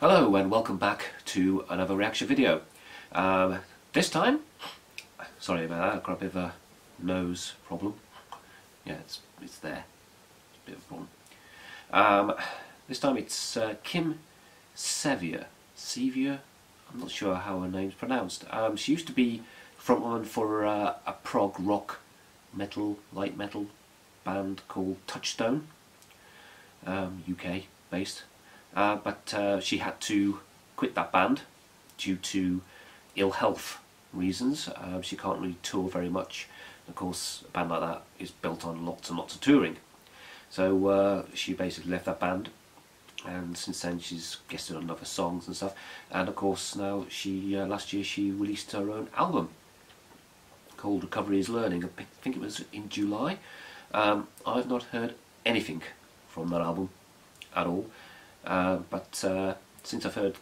Hello and welcome back to another reaction video. Um, this time, sorry about that, I've got a bit of a nose problem. Yeah, it's, it's there. It's a bit of a problem. Um, this time it's uh, Kim Seviour. Seviour? I'm not sure how her name's pronounced. Um, she used to be frontwoman for uh, a prog rock metal, light metal band called Touchstone, um, UK based. Uh, but uh, she had to quit that band due to ill health reasons. Uh, she can't really tour very much. Of course, a band like that is built on lots and lots of touring. So uh, she basically left that band, and since then she's guested on other songs and stuff. And of course, now she uh, last year she released her own album called Recovery is Learning. I think it was in July. Um, I've not heard anything from that album at all. Uh, but uh, since I've heard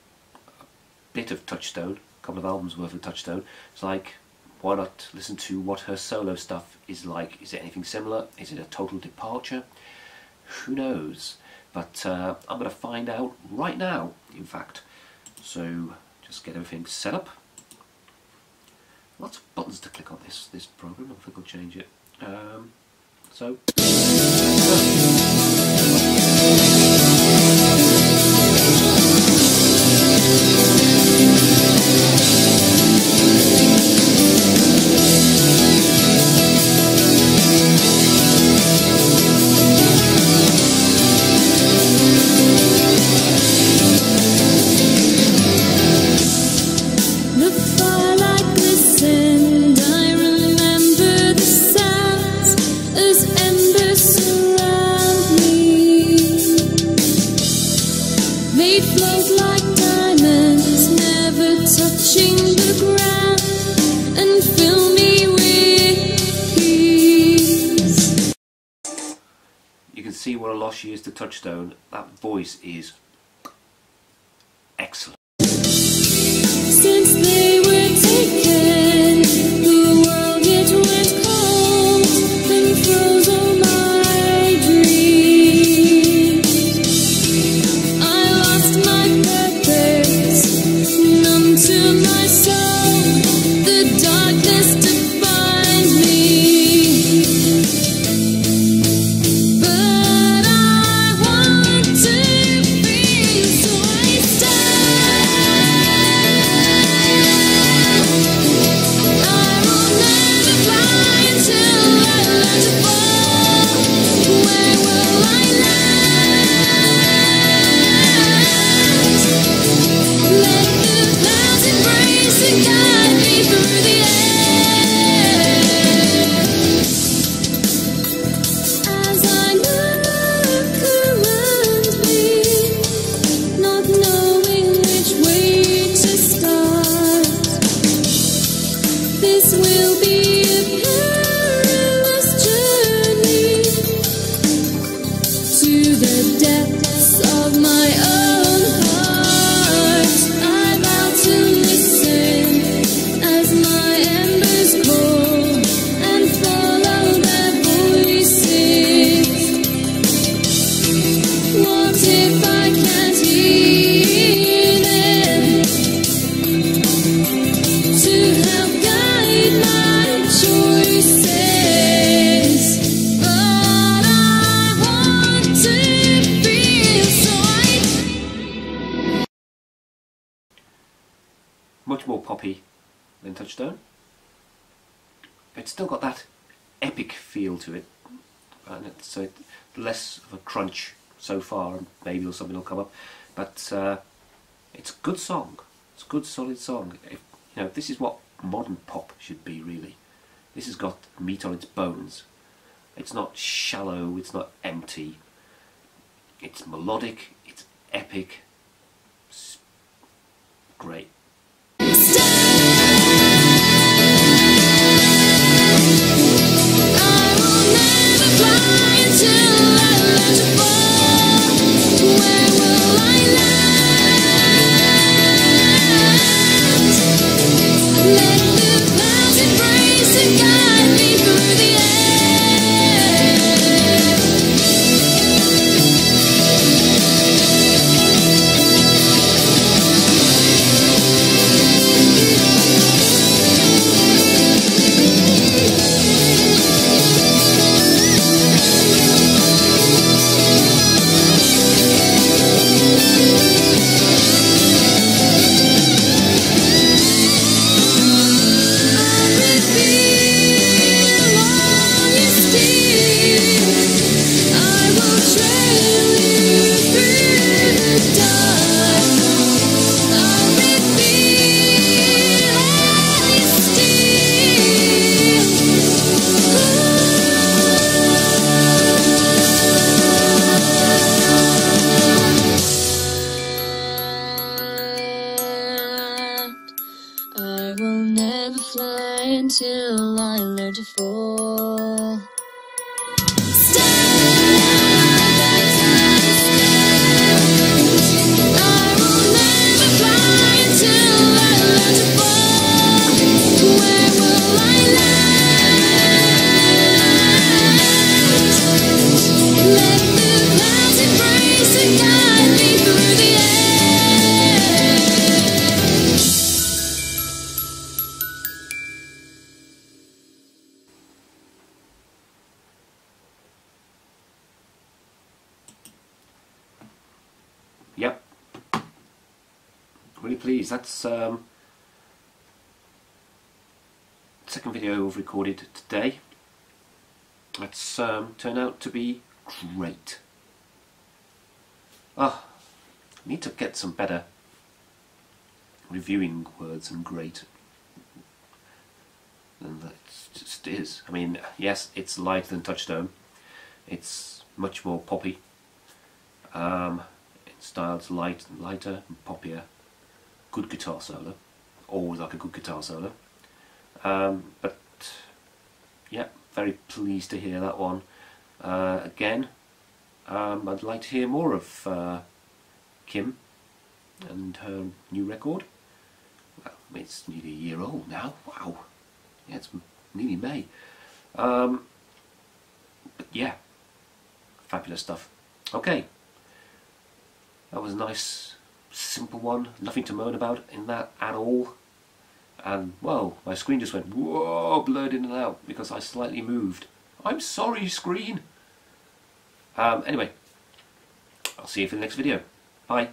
a bit of Touchstone, a couple of albums worth of Touchstone, it's like, why not listen to what her solo stuff is like? Is it anything similar? Is it a total departure? Who knows? But uh, I'm going to find out right now, in fact. So, just get everything set up. Lots of buttons to click on this this program. I think I'll change it. Um, so. See what a loss she is to Touchstone. That voice is epic feel to it, and so less of a crunch so far. Maybe something will come up, but uh, it's a good song. It's a good solid song. If, you know, this is what modern pop should be really. This has got meat on its bones. It's not shallow. It's not empty. It's melodic. It's epic. It's great. never fly until I learn to fall. Really pleased. That's um, second video I've recorded today. That's um, turned out to be great. Ah, need to get some better reviewing words than great. And that just is. I mean, yes, it's lighter than Touchstone. It's much more poppy. Um, in style, it's light, lighter and poppier. Good guitar solo. Always like a good guitar solo. Um, but yeah, very pleased to hear that one. Uh, again, um, I'd like to hear more of uh, Kim and her new record. Well, it's nearly a year old now. Wow. Yeah, it's nearly May. Um, but yeah, fabulous stuff. Okay, that was nice, simple one. Nothing to moan about in that at all. And, well, my screen just went, whoa, blurred in and out because I slightly moved. I'm sorry, screen. Um, anyway, I'll see you for the next video. Bye.